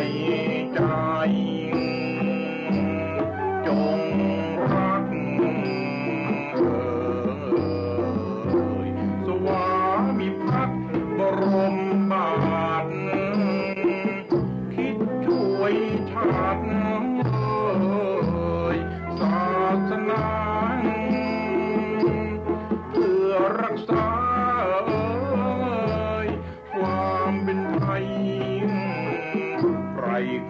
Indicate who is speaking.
Speaker 1: dai dai